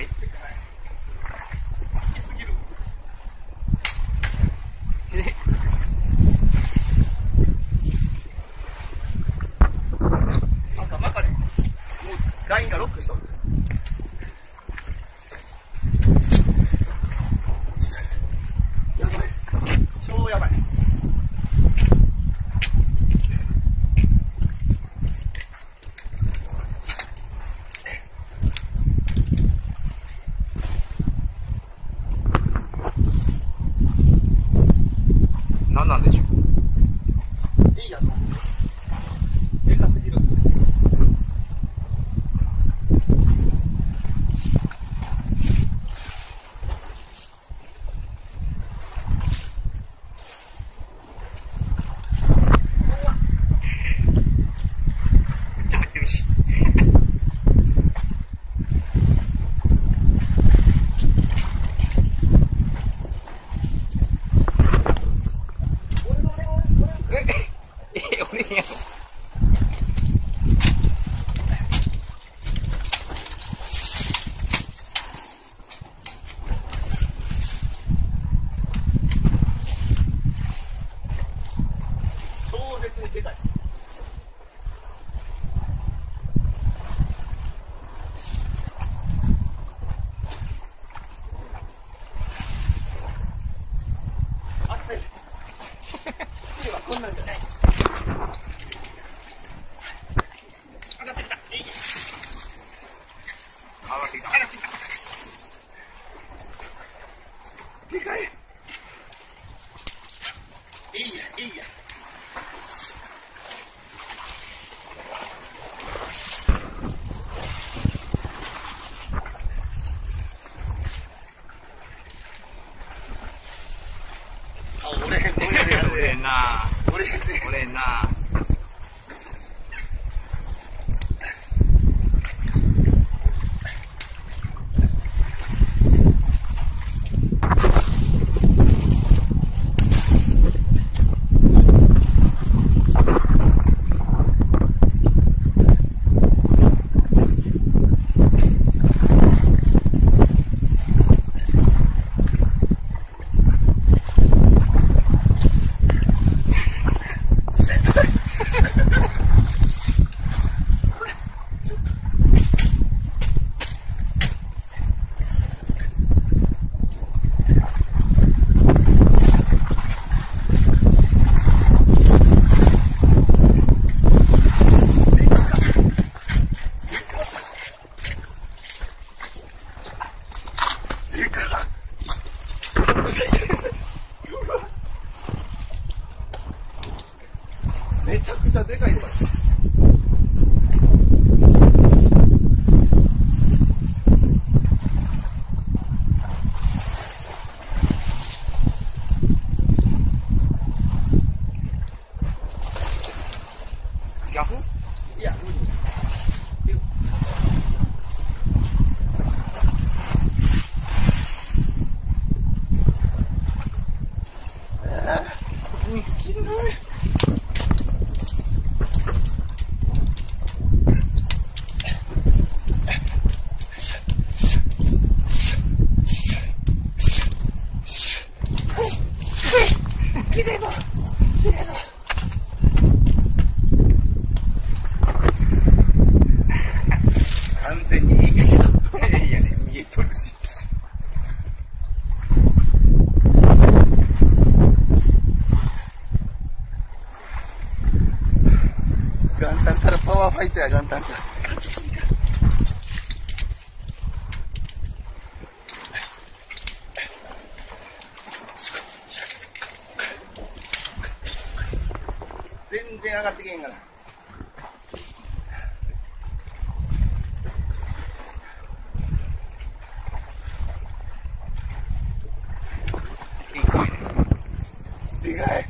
night. 人呐、めちゃくちゃでかい。全然上がってけんから。でかい。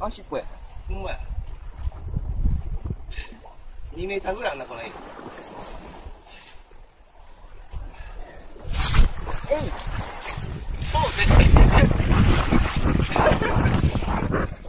あ、尻尾や。ほんまや。2メーターぐらいあんな、この。えいそうね。